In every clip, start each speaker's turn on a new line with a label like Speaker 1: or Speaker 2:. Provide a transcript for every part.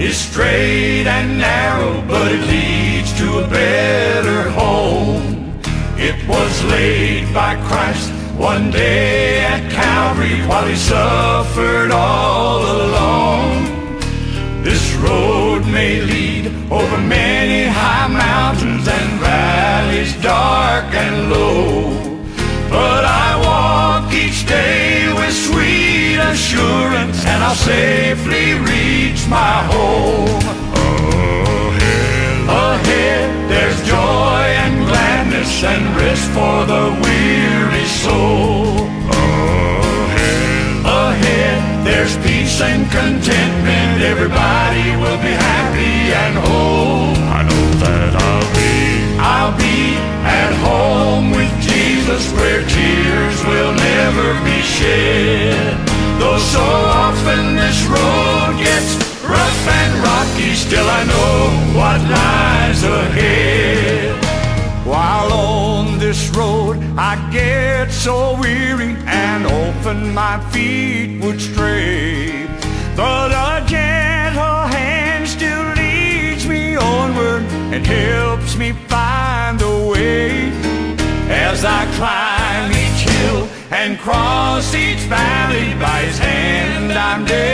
Speaker 1: is straight and narrow, but it leads to a better home. It was laid by Christ one day at Calvary while he suffered all alone. This road may lead over many high mountains and valleys dark and I'll safely reach my home. Ahead, ahead there's joy and gladness and rest for the weary soul. Ahead, ahead there's peace and contentment. Everybody will be happy and whole. I know
Speaker 2: that I'll be,
Speaker 1: I'll be at home with Jesus where tears will never be shed. I get so weary and often my feet would stray. But a gentle hand still leads me onward and helps me find the way. As I climb each hill and cross each valley by his hand I'm daily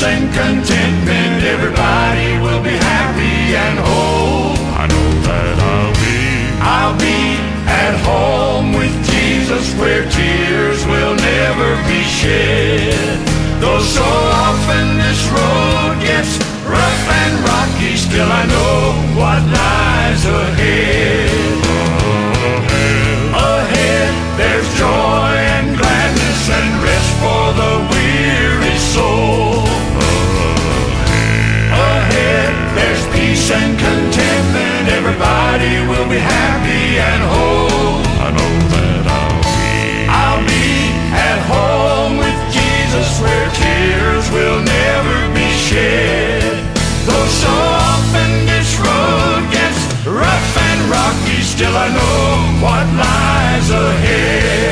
Speaker 1: peace and contentment. Everybody will be happy and whole. I know
Speaker 2: that I'll be.
Speaker 1: I'll be at home with Jesus where tears will never be shed. Though so often this road gets rough and rocky, still I know what lies ahead. Ahead, there's joy and gladness and rest for the weary soul. and contentment, everybody will be happy and whole. I know
Speaker 2: that I'll
Speaker 1: be. I'll be at home with Jesus where tears will never be shed. Though so often this road gets rough and rocky, still I know what lies ahead.